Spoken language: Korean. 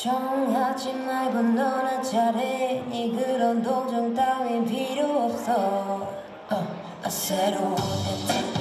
걱정하지 말고 너나 잘해. 니 그런 동정 따윈 필요 없어. 어, 아, 새로운 애들.